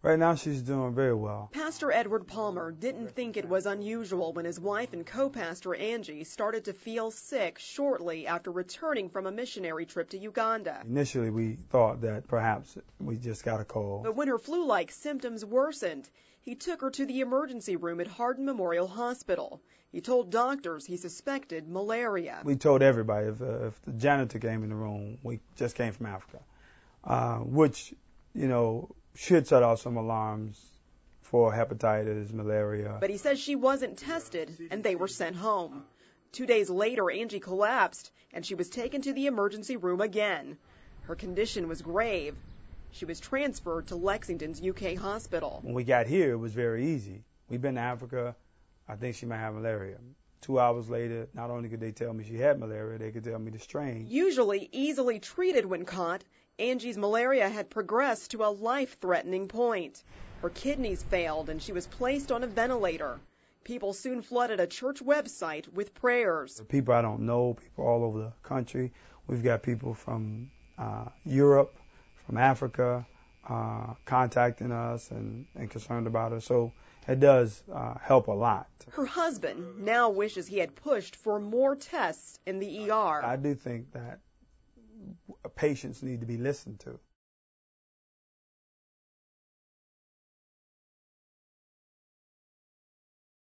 Right now, she's doing very well. Pastor Edward Palmer didn't think it was unusual when his wife and co pastor Angie started to feel sick shortly after returning from a missionary trip to Uganda. Initially, we thought that perhaps we just got a cold. But when her flu like symptoms worsened, he took her to the emergency room at Hardin Memorial Hospital. He told doctors he suspected malaria. We told everybody if, uh, if the janitor came in the room, we just came from Africa, uh, which, you know, should set off some alarms for hepatitis, malaria. But he says she wasn't tested and they were sent home. Two days later, Angie collapsed and she was taken to the emergency room again. Her condition was grave. She was transferred to Lexington's UK hospital. When we got here, it was very easy. We've been to Africa. I think she might have malaria. Two hours later, not only could they tell me she had malaria, they could tell me the strain. Usually easily treated when caught, Angie's malaria had progressed to a life-threatening point. Her kidneys failed and she was placed on a ventilator. People soon flooded a church website with prayers. People I don't know, people all over the country. We've got people from uh, Europe, from Africa, uh, contacting us and, and concerned about us. So it does uh, help a lot. Her husband now wishes he had pushed for more tests in the ER. I do think that patients need to be listened to.